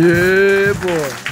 Yeah, boy.